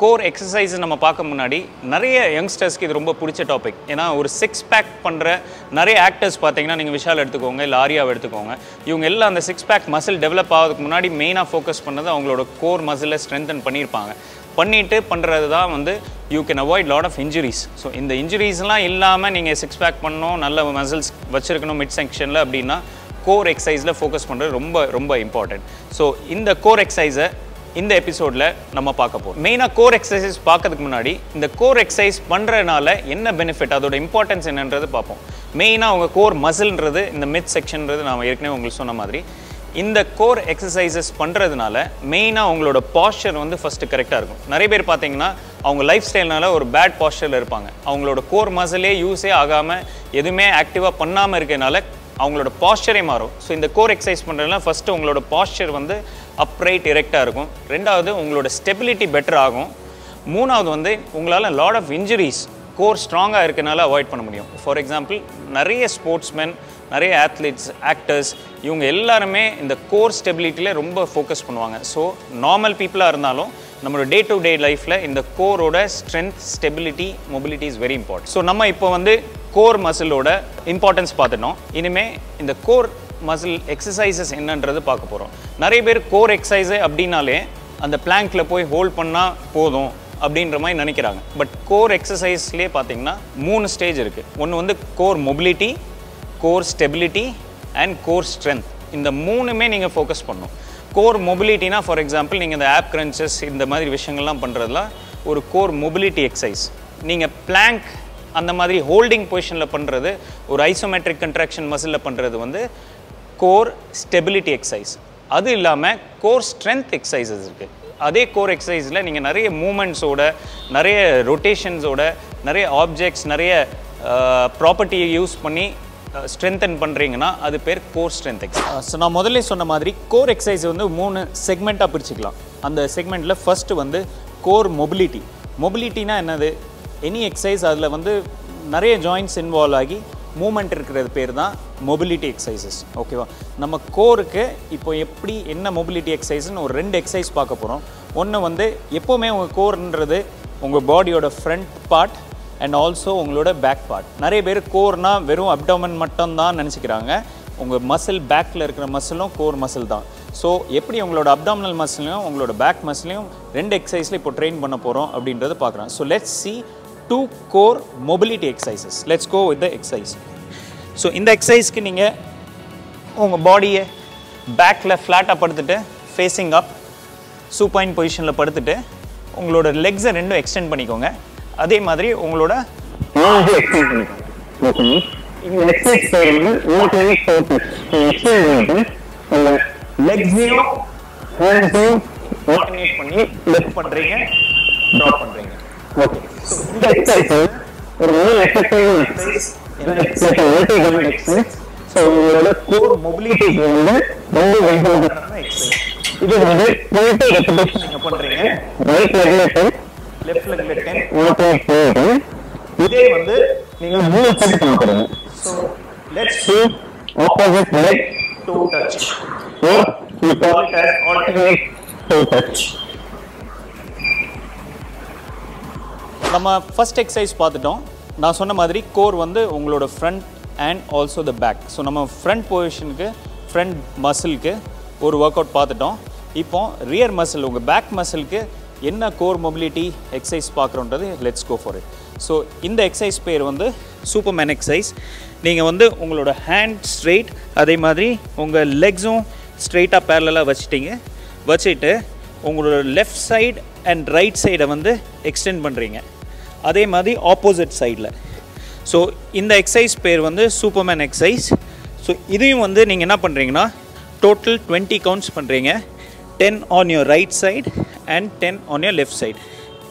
Core exercise நம்ம பார்க்க முன்னாடி நிறைய யங்ஸ்டர்ஸ்க்கு இது ரொம்ப பிடிச்ச டாபிக் ஏன்னா ஒரு சிக்ஸ் பேக் பண்ணுற நிறைய ஆக்டர்ஸ் பார்த்தீங்கன்னா நீங்கள் விஷால் எடுத்துக்கோங்க இல்லை ஆரியாவை எடுத்துக்கோங்க. இவங்க எல்லாம் அந்த சிக்ஸ் பேக் மசில் டெவலப் ஆகிறதுக்கு முன்னாடி மெயினாக ஃபோக்கஸ் பண்ணது அவங்களோட கோர் மசிலை ஸ்ட்ரென்தன் பண்ணியிருப்பாங்க. பண்ணிட்டு பண்ணுறது தான் வந்து you can avoid lot of injuries so இந்த இன்ஜுரிஸ்லாம் இல்லாமல் நீங்கள் சிக்ஸ் பேக் பண்ணணும் நல்ல மசில்ஸ் வச்சுருக்கணும் மிட் செக்ஷனில் அப்படின்னா கோர் எக்ஸசைஸில் ஃபோக்கஸ் பண்ணுறது ரொம்ப ரொம்ப இம்பார்ட்டன்ட் ஸோ இந்த கோர் எக்ஸசைஸை இந்த எபிசோடில் நம்ம பார்க்க போகிறோம் மெயினாக கோர் எக்ஸசைஸ் பார்க்கறதுக்கு முன்னாடி இந்த கோர் எக்ஸசைஸ் பண்ணுறதுனால என்ன பெனிஃபிட் அதோட இம்பார்ட்டன்ஸ் என்னன்றது பார்ப்போம். மெயினாக அவங்க கோர் மசில்ன்றது இந்த மிட் செக்ஷன்றது நான் ஏற்கனவே உங்களுக்கு சொன்ன மாதிரி. இந்த கோர் எக்ஸசைசஸ் பண்ணுறதுனால மெயினாக அவங்களோட பாஸ்டர் வந்து ஃபஸ்ட்டு கரெக்டாக இருக்கும். நிறைய பேர் பார்த்தீங்கன்னா அவங்க லைஃப் ஸ்டைல்னால ஒரு பேட் பாஸ்டரில் இருப்பாங்க. அவங்களோட கோர் மசிலே யூஸே ஆகாமல் எதுவுமே ஆக்டிவாக பண்ணாமல் இருக்கிறதுனால அவங்களோட பாஸ்டரே மாறும். ஸோ இந்த கோர் எக்ஸசைஸ் பண்ணுறதுனா ஃபஸ்ட்டு உங்களோட பாஸ்டர் வந்து அப்ரைட் எரெக்டாக இருக்கும். ரெண்டாவது உங்களோட ஸ்டெபிலிட்டி பெட்டர் ஆகும். மூணாவது வந்து உங்களால் லாட் ஆஃப் இன்ஜுரிஸ் கோர் ஸ்ட்ராங்காக இருக்கனால அவாய்ட் பண்ண முடியும். ஃபார் எக்ஸாம்பிள் நிறைய ஸ்போர்ட்ஸ்மேன் நிறைய ஆத்லீட்ஸ் ஆக்டர்ஸ் இவங்க எல்லாருமே இந்த கோர் ஸ்டெபிலிட்டியில் ரொம்ப ஃபோக்கஸ் பண்ணுவாங்க. ஸோ நார்மல் பீப்புளாக இருந்தாலும் நம்மளோட டே டு டே லைஃப்பில் இந்த கோரோட strength stability mobility is very important so நம்ம இப்போ வந்து கோர் மசிலோட இம்பார்ட்டன்ஸ் பார்த்துட்டோம். இனிமேல் இந்த கோர் மசில் எக்ஸசைசஸ் என்னன்றது பார்க்க போகிறோம் நிறைய பேர் கோர் எக்ஸசைஸு அப்படின்னாலே அந்த பிளாங்க்கில் போய் ஹோல்ட் பண்ணால் போதும் அப்படின்ற மாதிரி நினைக்கிறாங்க. பட் கோர் எக்ஸசைஸ்லேயே பார்த்தீங்கன்னா மூணு ஸ்டேஜ் இருக்குது ஒன்று வந்து core mobility core stability and core strength இந்த மூணுமே நீங்கள் ஃபோக்கஸ் பண்ணணும். கோர் மொபிலிட்டினா ஃபார் எக்ஸாம்பிள் நீங்கள் இந்த ஆப் கிரன்ச்சஸ் இந்த மாதிரி விஷயங்கள்லாம் பண்ணுறதுலாம் ஒரு கோர் மொபிலிட்டி எக்ஸசைஸ் நீங்கள் பிளாங்க் அந்த மாதிரி ஹோல்டிங் பொசிஷனில் பண்ணுறது ஒரு ஐசோமெட்ரிக் கன்ட்ராக்ஷன் மசிலில் பண்ணுறது வந்து கோர் ஸ்டெபிலிட்டி எக்ஸசைஸ் அது இல்லாமல் கோர் ஸ்ட்ரென்த் எக்ஸசைசஸ் இருக்குது அதே கோர் எக்ஸசைஸில் நீங்கள் நிறைய மூமெண்ட்ஸோட நிறைய ரொட்டேஷன்ஸோட நிறைய ஆப்ஜெக்ட்ஸ் நிறைய ப்ராப்பர்ட்டியை யூஸ் பண்ணி ஸ்ட்ரென்தன் பண்ணுறீங்கன்னா அது பேர் கோர் ஸ்ட்ரென்த் எக்ஸசைஸ் ஸோ நான் முதல்ல சொன்ன மாதிரி கோர் எக்ஸசைஸ் வந்து மூணு செக்மெண்ட்டாக பிரிச்சுக்கலாம். அந்த செக்மெண்ட்டில் ஃபஸ்ட்டு வந்து கோர் மொபிலிட்டி மொபிலிட்டினா என்னது? எனி எக்ஸசைஸ் அதில் வந்து நிறைய ஜாயின்ஸ் இன்வால்வ் ஆகி மூமெண்ட் இருக்கிறது பேர் தான் மொபிலிட்டி எக்ஸசைசஸ் ஓகேவா நம்ம கோருக்கு இப்போ எப்படி என்ன மொபிலிட்டி எக்ஸசைஸ்னு ஒரு ரெண்டு எக்ஸசைஸ் பார்க்க போகிறோம் ஒன்று வந்து எப்போவுமே உங்கள் கோர்ன்றது உங்கள் பாடியோட ஃப்ரண்ட் பார்ட் அண்ட் ஆல்சோ உங்களோட பேக் பார்ட் நிறைய பேர் கோர்னால் வெறும் அப்டோமன் மட்டும்தான் நினச்சிக்கிறாங்க. உங்கள் மசில் பேக்கில் இருக்கிற மசிலும் கோர் மசில் தான். ஸோ எப்படி உங்களோட அப்டாமினல் மசிலையும் உங்களோட பேக் மசிலையும் ரெண்டு எக்ஸசைஸில் இப்போ ட்ரெயின் பண்ண போகிறோம் அப்படின்றத பார்க்குறோம் so let's see two core mobility exercises let's go with the exercise so இந்த எக்ஸசைஸ்க்கு நீங்கள் உங்கள் பாடியை பேக்கில் ஃப்ளாட்டாக படுத்துட்டு ஃபேஸிங் அப் சூப்பைன் பொசிஷனில் படுத்துட்டு உங்களோட லெக்ஸை ரெண்டும் எக்ஸ்டெண்ட் பண்ணிக்கோங்க. அதே மாதிரி உங்களோட லெக்ஸையும் பண்ணி லெஃப்ட் பண்ணுறீங்க ட்ராப் பண்ணுறீங்க ஓகே இந்த எக்ஸசைஸ் ஒரு மூணு எக்ஸசைஸ் எக்ஸசைஸ் ஸோ உங்களோட கோர் மொபிலிட்டிக்கு வந்து ரொம்ப இம்பார்ட்டன்டான எக்ஸசைஸ் இது வந்து டுவெண்ட்டி ரெப்பிடேஷன் நீங்கள் பண்ணுறீங்க ரைட் லெக்ல டென் லெஃப்ட் லெக்ல டென் போயிட்டு இதே வந்து நீங்கள் மூணு செட் பண்ண போகிறீங்க so let's do opposite leg toe touch so you call it as alternate toe touch நம்ம ஃபஸ்ட் எக்ஸசைஸ் பார்த்துட்டோம். நான் சொன்ன மாதிரி கோர் வந்து உங்களோட front and also the back so நம்ம ஃப்ரண்ட் பொசிஷனுக்கு ஃப்ரண்ட் மசிலுக்கு ஒரு ஒர்க் அவுட் பார்த்துட்டோம். இப்போ ரியர் மசில் உங்கள் பேக் மசிலுக்கு என்ன core mobility exercise பார்க்குறோன்றது let's go for it so இந்த எக்ஸசைஸ் பேர் வந்து சூப்பர்மேன் எக்ஸசைஸ் நீங்கள் வந்து உங்களோட ஹேண்ட் ஸ்ட்ரெயிட் அதே மாதிரி உங்கள் லெக்ஸும் ஸ்ட்ரெயிட்டாக பேரலாக வச்சுட்டீங்க. வச்சுட்டு உங்களோட லெஃப்ட் சைடு அண்ட் ரைட் சைடை வந்து எக்ஸ்டெண்ட் பண்ணுறீங்க அதே மாதிரி ஆப்போசிட் சைடில் ஸோ இந்த எக்ஸசைஸ் பேர் வந்து சூப்பர்மேன் எக்ஸசைஸ் ஸோ இதையும் வந்து நீங்கள் என்ன பண்ணுறீங்கன்னா டோட்டல் டுவெண்ட்டி கவுண்ட்ஸ் பண்ணுறீங்க ten on your right side and ten on your left side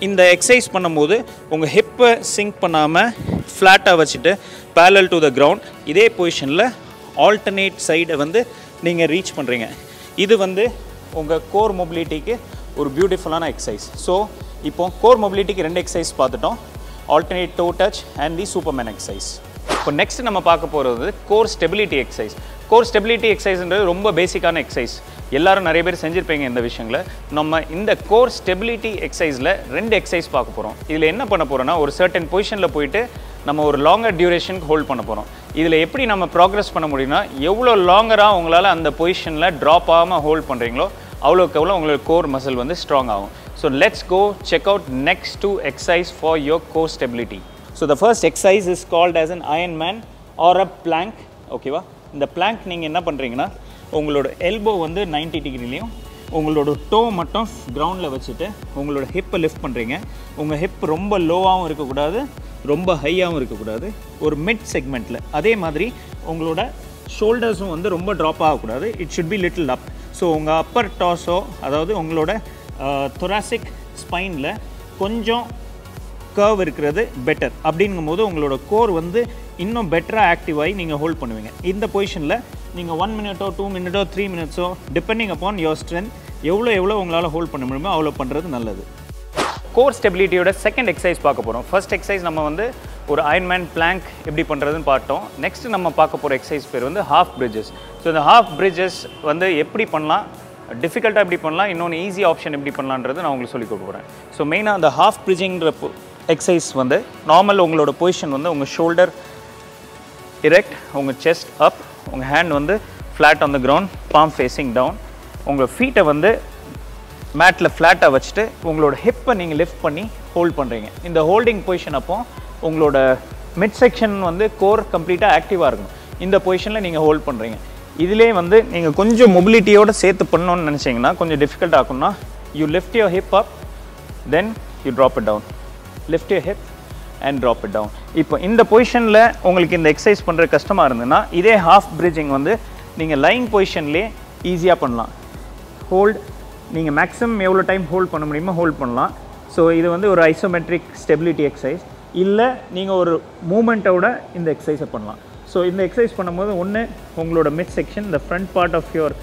இந்த எக்ஸசைஸ் பண்ணும்போது உங்கள் ஹிப்பை சிங்க் பண்ணாமல் ஃப்ளாட்டாக வச்சுட்டு பேரல் டு த கிரவுண்ட் இதே பொசிஷனில் ஆல்டர்னேட் சைடை வந்து நீங்கள் ரீச் பண்ணுறீங்க இது வந்து உங்கள் கோர் மொபிலிட்டிக்கு ஒரு பியூட்டிஃபுல்லான எக்ஸசைஸ் ஸோ இப்போ கோர் மொபிலிட்டிக்கு ரெண்டு எக்ஸசைஸ் பார்த்துட்டோம். Alternate toe touch and the Superman exercise இப்போ நெக்ஸ்ட் நம்ம பார்க்க போகிறது core stability exercise core stability எக்ஸசைஸ்ன்றது ரொம்ப பேசிக்கான எக்ஸசைஸ் எல்லாரும் நிறைய பேர் செஞ்சுருப்பீங்க இந்த விஷயங்களை. நம்ம இந்த கோர் ஸ்டெபிலிட்டி எக்ஸசைஸில் ரெண்டு எக்ஸசைஸ் பார்க்க போகிறோம் இதில் என்ன பண்ண போகிறோம்னா ஒரு சர்டன் பொசிஷனில் போயிட்டு நம்ம ஒரு லாங்கர் டியூரேஷனுக்கு ஹோல்ட் பண்ண போகிறோம் இதில் எப்படி நம்ம ப்ராக்ரஸ் பண்ண முடியும்னா எவ்வளோ லாங்கராக உங்களால் அந்த பொசிஷனில் ட்ராப் ஆகாமல் ஹோல்ட் பண்ணுறீங்களோ அவ்வளோக்கு அவ்வளோ உங்களுக்கு கோர் மசில் வந்து ஸ்ட்ராங் ஆகும். So let's go check out next two exercise for your core stability. So the first exercise is called as an iron man or a plank ஓகேவா இந்த பிளாங்க் நீங்கள் என்ன பண்ணுறீங்கன்னா உங்களோட எல்போ வந்து 90 டிகிரிலையும் உங்களோட டோ மட்டும் கிரவுண்டில் வச்சுட்டு உங்களோட ஹிப்பை லிஃப்ட் பண்ணுறீங்க உங்கள் ஹிப் ரொம்ப லோவாகவும் இருக்கக்கூடாது ரொம்ப ஹையாகவும் இருக்கக்கூடாது. ஒரு மிட் செக்மெண்ட்டில் அதே மாதிரி உங்களோட ஷோல்டர்ஸும் வந்து ரொம்ப ட்ராப் ஆகக்கூடாது. It should be little up so உங்கள் அப்பர் டாஸோ அதாவது உங்களோட தொராசிக் ஸ்பைனில் கொஞ்சம் கர்வ் இருக்கிறது பெட்டர் அப்படிங்கும்போது உங்களோட கோர் வந்து இன்னும் பெட்டராக ஆக்டிவ் ஆகி நீங்கள் ஹோல்ட் பண்ணுவீங்க. இந்த பொசிஷனில் நீங்கள் ஒன் மினிட்டோ டூ மினிட்டோ த்ரீ மினிட்ஸோ டிபெண்டிங் அப்பான் யோர் ஸ்ட்ரென்த் எவ்வளோ எவ்வளோ உங்களால் ஹோல்ட் பண்ண முடியுமோ அவ்வளோ பண்ணுறது நல்லது. கோர் ஸ்டெபிலிட்டியோட செகண்ட் எக்ஸசைஸ் பார்க்க போகிறோம் ஃபர்ஸ்ட் எக்ஸசைஸ் நம்ம வந்து ஒரு அயன்மேன் பிளாங்க் எப்படி பண்ணுறதுன்னு பார்த்தோம். நெக்ஸ்ட் நம்ம பார்க்க போகிற எக்ஸசைஸ் பேர் வந்து ஹாஃப் பிரிட்ஜஸ் ஸோ இந்த ஹாஃப் பிரிட்ஜஸ் வந்து எப்படி பண்ணலாம்? டிஃபிகல்ட்டாக எப்படி பண்ணலாம் இன்னொன்று ஈஸி ஆப்ஷன் எப்படி பண்ணலான்றது நான் உங்களுக்கு சொல்லிக் கொடுக்குறேன் ஸோ மெயினாக அந்த ஹாஃப் பிரிட்ஜிங்கிற எக்ஸசைஸ் வந்து நார்மல் உங்களோட பொசிஷன் வந்து உங்கள் ஷோல்டர் இரெக்ட் உங்கள் செஸ்ட் அப் உங்கள் ஹேண்ட் வந்து flat on the ground palm facing down உங்கள் ஃபீட்டை வந்து மேட்டில் ஃப்ளாட்டாக வச்சுட்டு உங்களோட ஹிப்பை நீங்கள் லிஃப்ட் பண்ணி ஹோல்ட் பண்ணுறீங்க இந்த ஹோல்டிங் பொசிஷன் அப்போ உங்களோட மிட் செக்ஷன் வந்து கோர் கம்ப்ளீட்டாக ஆக்டிவாக இருக்கணும். இந்த பொசிஷனில் நீங்கள் ஹோல்ட் பண்ணுறீங்க இதிலே வந்து நீங்கள் கொஞ்சம் மொபிலிட்டியோடு சேர்த்து பண்ணணும்னு நினச்சிங்கன்னா கொஞ்சம் டிஃபிகல்ட் ஆகும்னா you lift your hip up then you drop it down lift your hip and drop it down இப்போ இந்த பொசிஷனில் உங்களுக்கு இந்த எக்ஸசைஸ் பண்ணுற கஷ்டமாக இருந்ததுன்னா இதே ஹாஃப் பிரிட்ஜிங் வந்து நீங்கள் லைன் பொசிஷன்லேயே ஈஸியாக பண்ணலாம். ஹோல்ட் நீங்கள் மேக்ஸிமம் எவ்வளோ டைம் ஹோல்ட் பண்ண முடியுமோ ஹோல்ட் பண்ணலாம். ஸோ இது வந்து ஒரு ஐசோமெட்ரிக் ஸ்டெபிலிட்டி எக்ஸசைஸ் இல்லை நீங்கள் ஒரு மூமெண்ட்டோட இந்த எக்ஸசைஸை பண்ணலாம். ஸோ இந்த எக்ஸசைஸ் பண்ணும்போது ஒன்று உங்களோட மிட் செக்ஷன் இந்த front part of your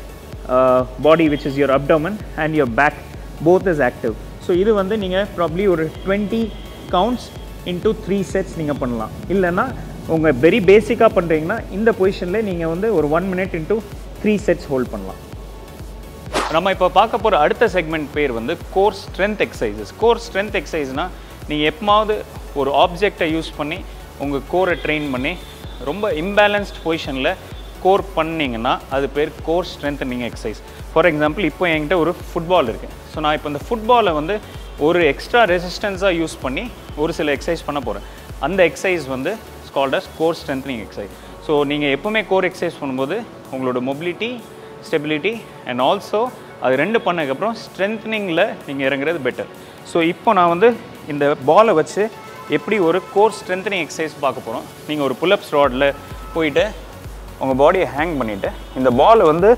body which is your your and your back both is active so இது வந்து நீங்கள் ப்ராப்ளி ஒரு twenty counts into three sets நீங்கள் பண்ணலாம். இல்லைன்னா உங்கள் வெரி பேசிக்காக பண்ணுறீங்கன்னா இந்த பொசிஷனில் நீங்கள் வந்து ஒரு one minute into three sets hold பண்ணலாம். நம்ம இப்போ பார்க்க போகிற அடுத்த செக்மெண்ட் பேர் வந்து core strength exercises core strength எக்ஸசைஸ்னால் நீங்கள் எப்போமாவது ஒரு ஆப்ஜெக்டை யூஸ் பண்ணி உங்கள் கோரை ட்ரெயின் பண்ணி ரொம்ப இம்பேலன்ஸ்ட் பொசிஷனில் கோர் பண்ணீங்கன்னா அது பேர் core strengthening exercise for example இப்போ என்கிட்ட ஒரு ஃபுட்பால் இருக்குது ஸோ நான் இப்போ இந்த ஃபுட்பாலை வந்து ஒரு எக்ஸ்ட்ரா ரெசிஸ்டன்ஸாக யூஸ் பண்ணி ஒரு சில எக்ஸசைஸ் பண்ண போகிறேன் அந்த எக்ஸசைஸ் வந்து called as core strengthening exercise so நீங்கள் எப்போவுமே கோர் எக்ஸசைஸ் பண்ணும்போது உங்களோட மொபிலிட்டி ஸ்டெபிலிட்டி அண்ட் ஆல்சோ அது ரெண்டு பண்ணதுக்கப்புறம் ஸ்ட்ரென்த்னிங்கில் நீங்கள் இறங்குறது பெட்டர் ஸோ இப்போ நான் வந்து இந்த பாலை வச்சு எப்படி ஒரு கோர் ஸ்ட்ரென்த்னிங் எக்ஸசைஸ் பார்க்க போகிறோம் நீங்கள் ஒரு புல்லப்ஸ் ராடில் போயிட்டு உங்கள் பாடியை ஹேங் பண்ணிவிட்டு இந்த பாலை வந்து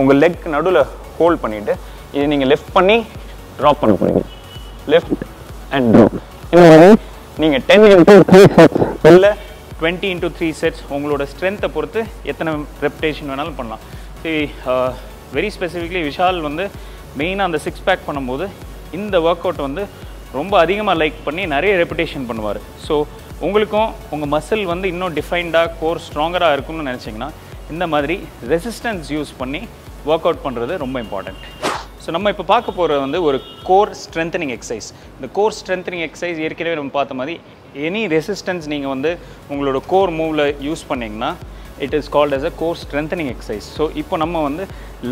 உங்கள் லெக் நடுவில் ஹோல்ட் பண்ணிவிட்டு இது நீங்கள் லெஃப்ட் பண்ணி ட்ராப் பண்ண போகிறீங்க லெஃப்ட் அண்ட் ட்ராப் இந்த மாதிரி நீங்கள் டென் இன்ட்டு த்ரீ செட்ஸ் இல்லை டுவெண்ட்டி இன்ட்டு த்ரீ செட்ஸ் உங்களோட ஸ்ட்ரென்த்தை பொறுத்து எத்தனை ரெப்டேஷன் வேணாலும் பண்ணலாம். சரி வெரி ஸ்பெசிஃபிக்லி விஷால் வந்து மெயினாக அந்த சிக்ஸ் பேக் பண்ணும்போது இந்த ஒர்க் அவுட் வந்து ரொம்ப அதிகமாக லைக் பண்ணி நிறைய ரெப்புடேஷன் பண்ணுவார். ஸோ உங்களுக்கும் உங்கள் மசில் வந்து இன்னும் டிஃபைன்டாக கோர் ஸ்ட்ராங்கராக இருக்கும்னு நினச்சிங்கன்னா இந்த மாதிரி ரெசிஸ்டன்ஸ் யூஸ் பண்ணி ஒர்க் அவுட் பண்ணுறது ரொம்ப இம்பார்ட்டண்ட் ஸோ நம்ம இப்போ பார்க்க போகிறது வந்து ஒரு கோர் ஸ்ட்ரென்த்தனிங் எக்ஸசைஸ் இந்த கோர் ஸ்ட்ரென்த்தனிங் எக்ஸசைஸ் ஏற்கனவே நம்ம பார்த்த மாதிரி எனி ரெசிஸ்டன்ஸ் நீங்கள் வந்து உங்களோட கோர் மூவில் யூஸ் பண்ணிங்கன்னா it is called as a core strengthening exercise so இப்போ நம்ம வந்து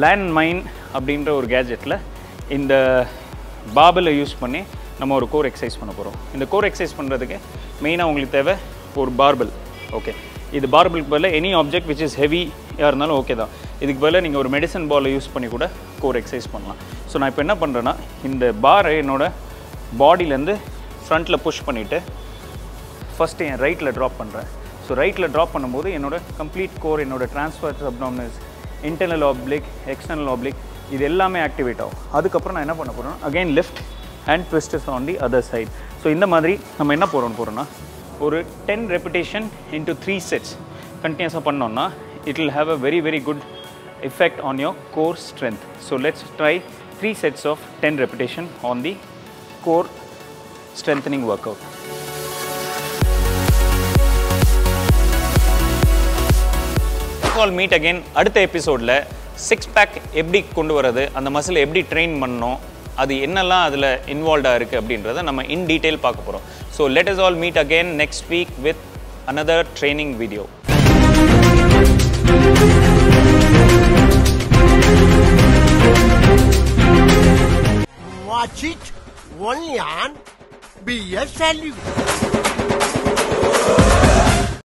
லேண்ட் மைன் அப்படின்ற ஒரு கேஜெட்டில் இந்த பாபிளை யூஸ் பண்ணி நம்ம ஒரு கோர் எக்ஸசைஸ் பண்ண போகிறோம் இந்த கோர் எக்ஸசைஸ் பண்ணுறதுக்கு மெயினாக உங்களுக்கு தேவை ஒரு பார்பிள் ஓகே இது பார்பிளுக்கு பதிலாக எனி ஆப்ஜெக்ட் விச் இஸ் ஹெவியாக இருந்தாலும் ஓகே தான். இதுக்கு பதிலாக நீங்கள் ஒரு மெடிசன் பாலை யூஸ் பண்ணி கூட கோர் எக்ஸசைஸ் பண்ணலாம். ஸோ நான் இப்போ என்ன பண்ணுறேன்னா இந்த பாரை என்னோடய பாடியிலேருந்து ஃப்ரண்ட்டில் புஷ் பண்ணிவிட்டு ஃபஸ்ட்டு என் ரைட்டில் ட்ராப் பண்ணுறேன் ஸோ ரைட்டில் ட்ராப் பண்ணும்போது என்னோடய கம்ப்ளீட் கோர் என்னோடய transverse abdominis internal oblique external oblique இது எல்லாமே ஆக்டிவேட் ஆகும். அதுக்கப்புறம் நான் என்ன பண்ண போகிறேன் again left and twisters on the other side so இந்த மாதிரி நம்ம என்ன போகிறோம் போகிறோன்னா ஒரு ten repetition into three sets கண்டினியூஸாக பண்ணோம்னா it will have a very very good effect on your core strength. So let's try three sets of 10 repetition on the core strengthening workout. All meet again அடுத்த எபிசோடில் six pack எப்படி கொண்டு வரது அந்த muscle எப்படி train பண்ணணும் அது என்னெல்லாம் அதில் இன்வால்வ்டாக இருக்குது அப்படின்றத நம்ம இன் டீட்டெயில் பார்க்க போகிறோம் so let us all meet again next week with another training video Watch it. Only on BSLU.